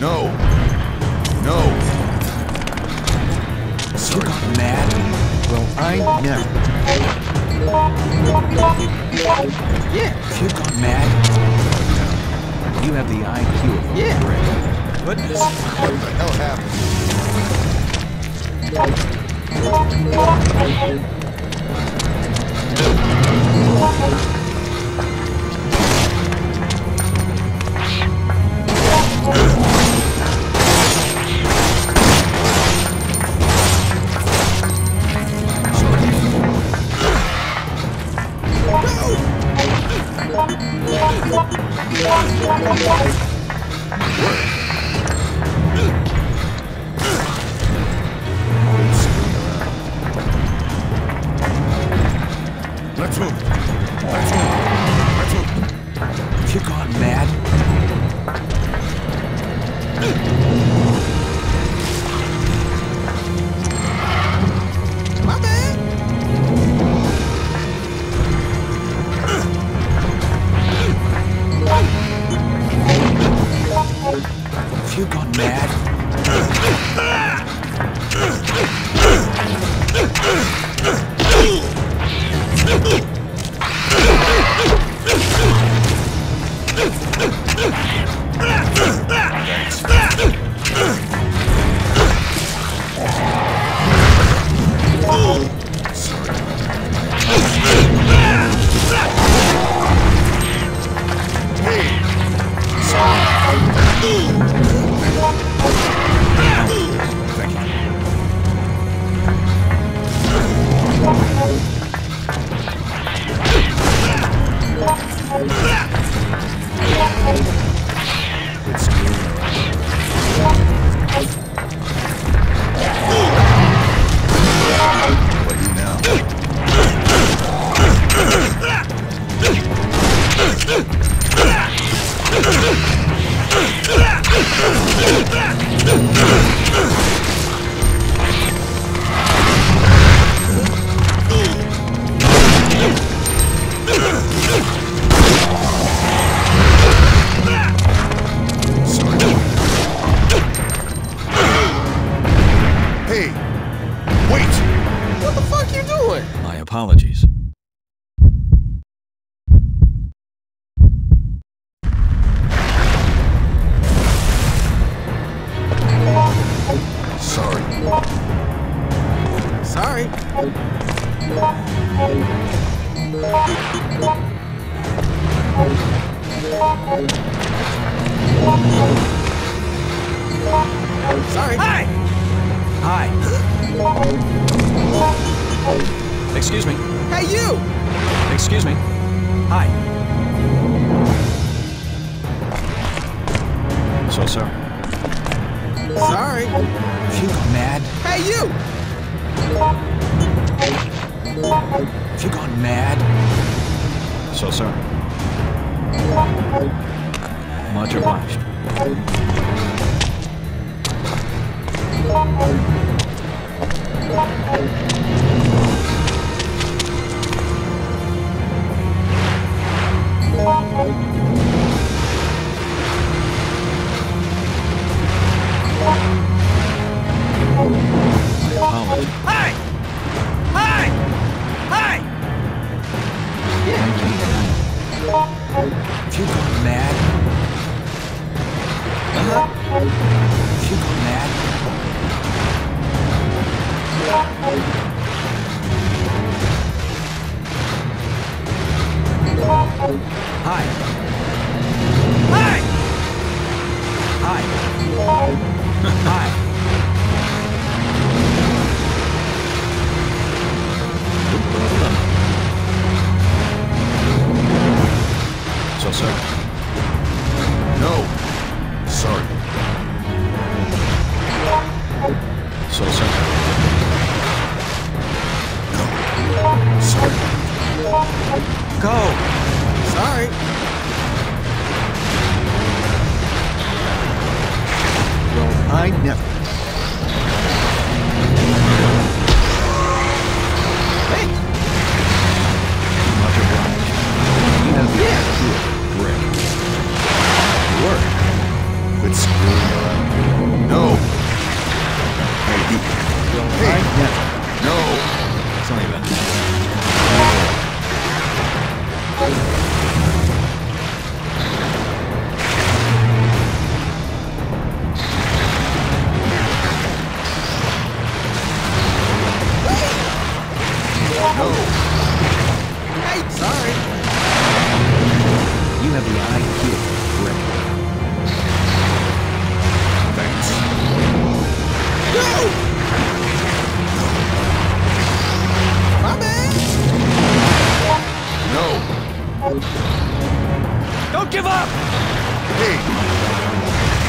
No. No. You got mad? Well, I never. Yeah, if you got mad, you have the IQ of a Yeah. brick. Goodness. What the hell happened? Let's Sorry. Hi. Hi. Excuse me. Hey, you. Excuse me. Hi. So sorry. Sorry. If you gone mad, Hey, you. if you got mad, so sorry. Much obliged. Hi. You got mad, you got mad, hi, Hi. hi, hi. Suspect? No. Sorry. Suspect? No. Sorry. Go. Sorry. Well, I never. give up! Hey!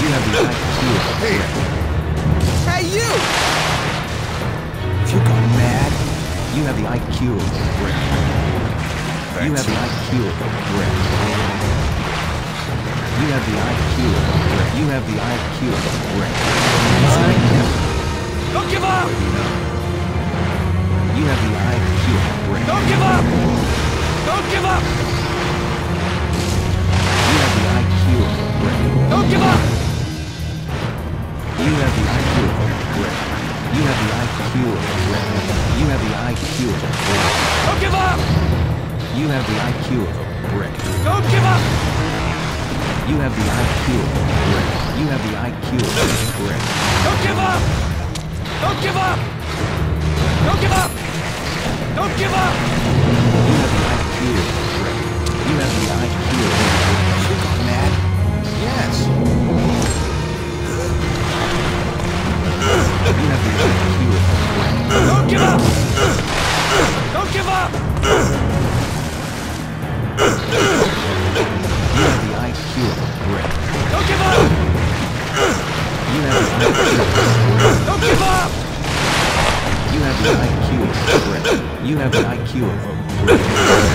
You have the right Hey! Hey, you! If you gone mad, you have the IQ of a brick. You have the IQ of a brick. You have the IQ of a brick. You have the IQ of a brick. Don't give up! You have the IQ of a brick. Don't give up! Don't give up! Don't give up! You have the IQ of a brick. You have the IQ of a brick. You have the IQ of a brick. Don't give up! You have the IQ of a brick. Don't give up! You have the IQ of a brick. You have the IQ of a brick. Don't give up! Don't give up! Don't give up! Don't give up! You have the IQ of a brick. You have the IQ of a brick. Don't give up! Don't give up! You have the IQ of a brick. Don't give up! You have the IQ of a brick. Don't give up! You have the IQ of a brick. You have the IQ of a brick.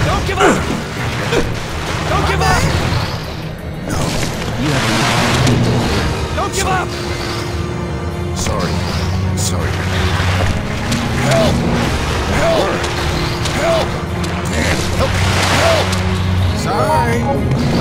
Don't give up! Don't give up! You have the IQ of a brick. Don't give up! Sorry. Sorry. Help! Help! Help! Help! Help! Sorry.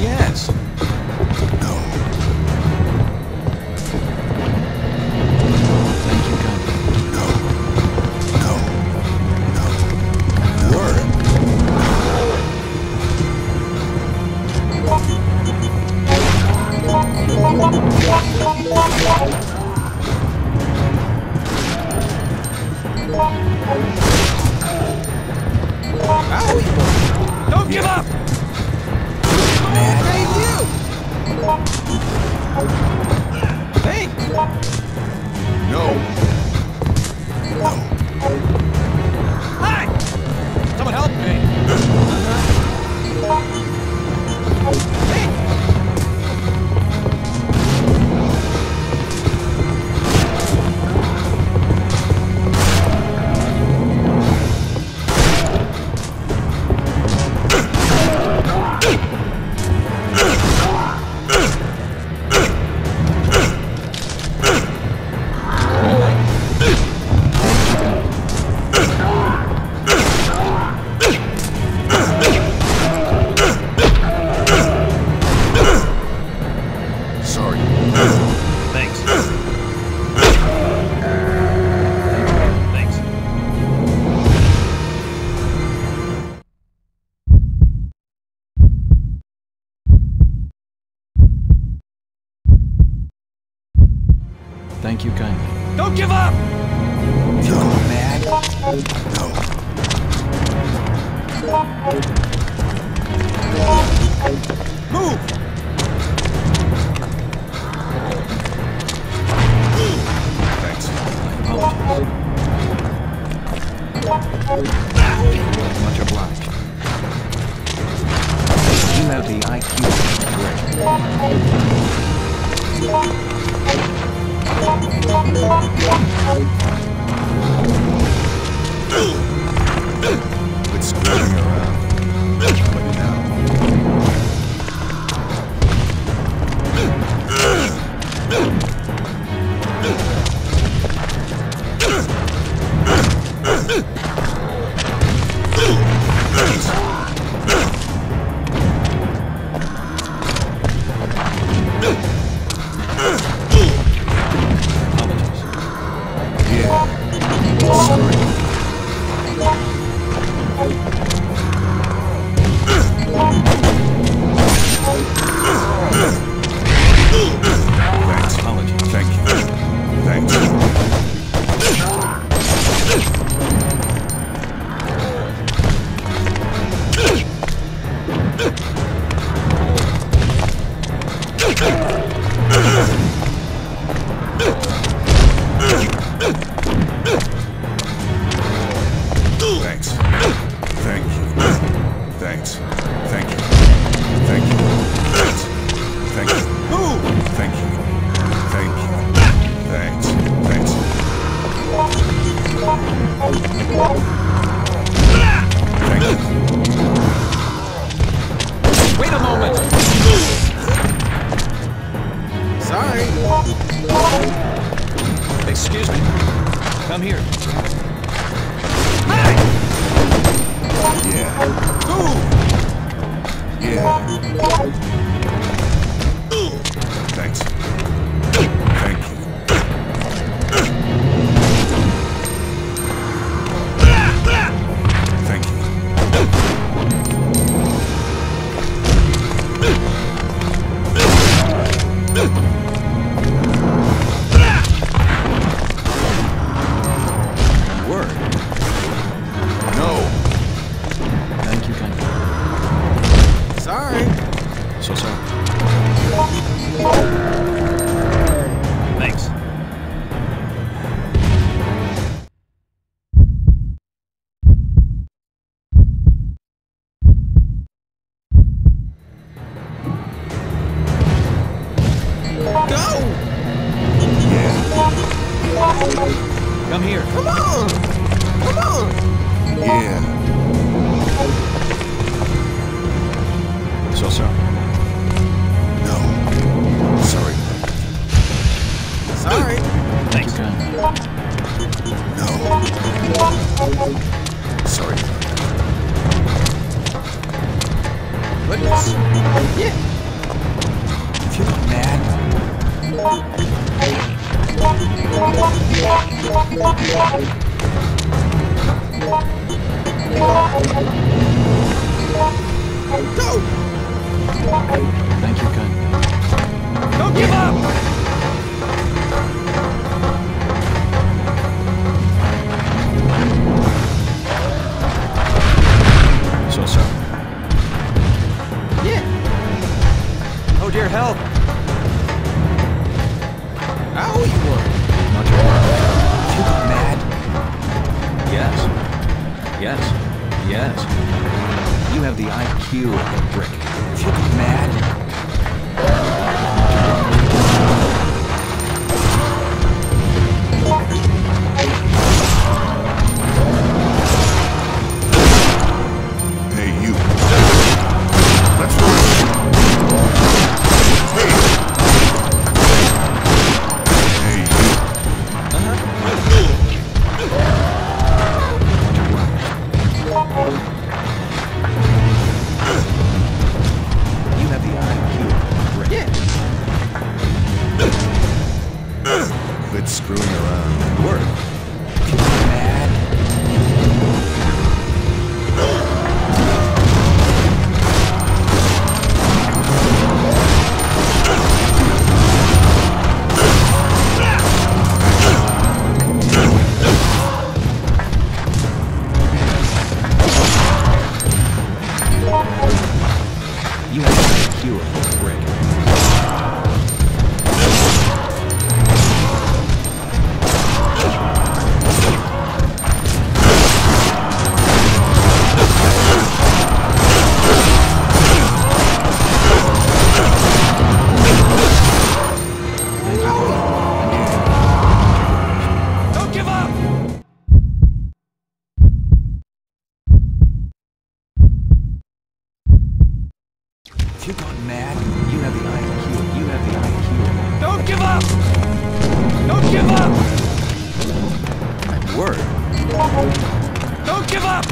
Yes. I'm here. I'm here. Come on! Come on! Yeah. So sorry. No. Sorry. Sorry. Thanks. No. Sorry. Goodness. Yeah. If you're not mad. Go! thank you kindly. Don't give up! Screwing around. If You're not mad, you have the IQ. You have the IQ. Don't give up! Don't give up! Word. Don't give up!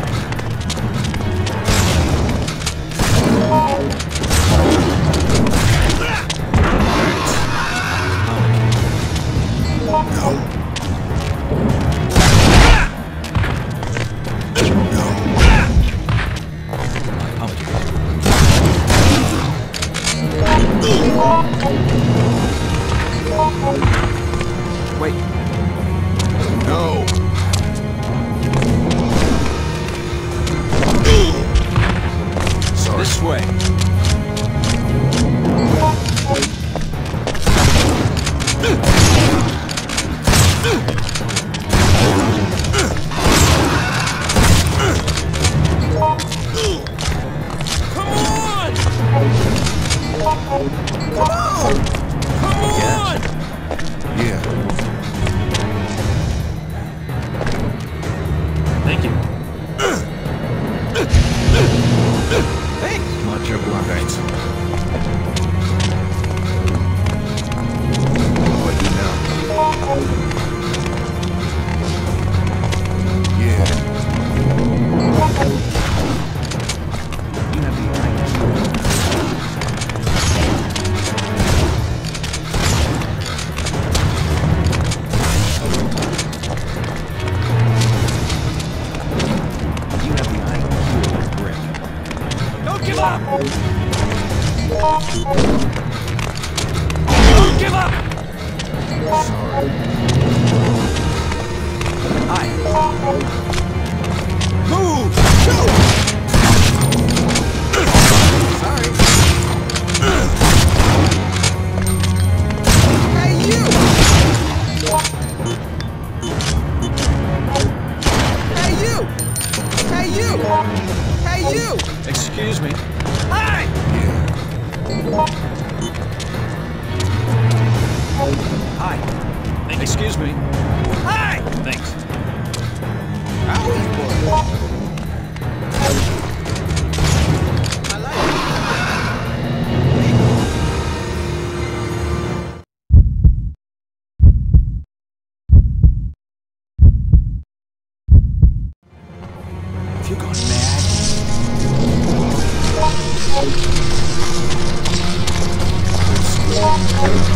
Don't give up! Sorry. Hi. Move! Sorry. Hey, you! Hey, you! Hey, you! Hey, you! Excuse me. Hi! Yeah. Hi. Thank Excuse you. me. Hi! Thanks. Have you gone mad?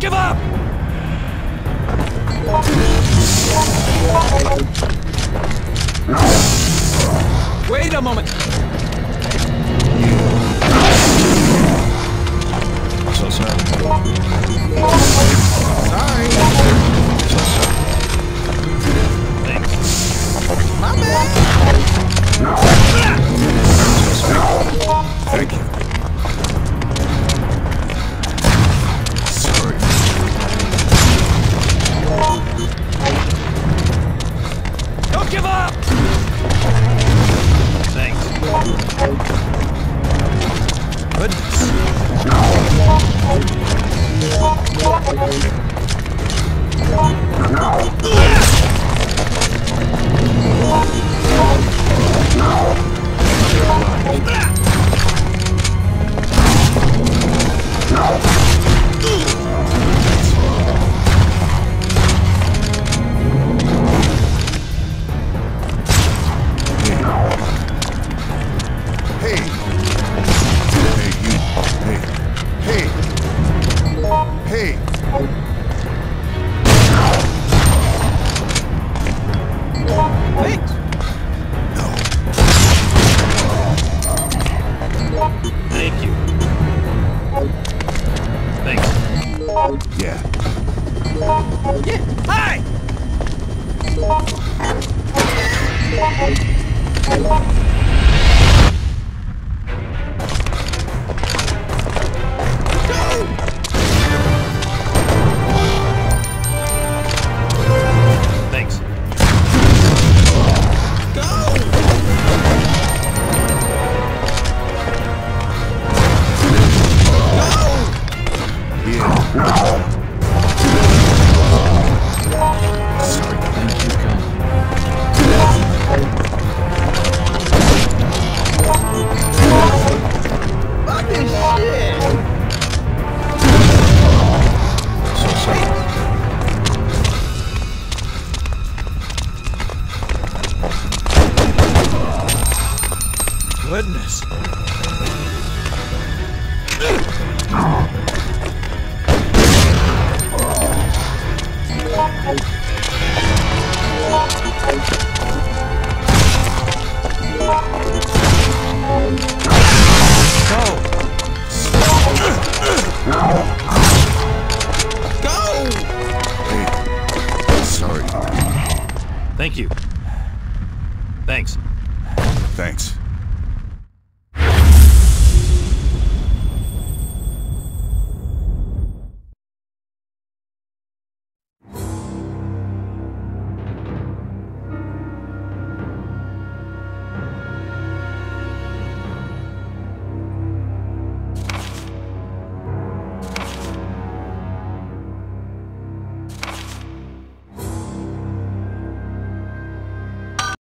give up! Good. No. Hey! Thanks! No. Thank you. Thanks. Yeah. Yeah! Hi!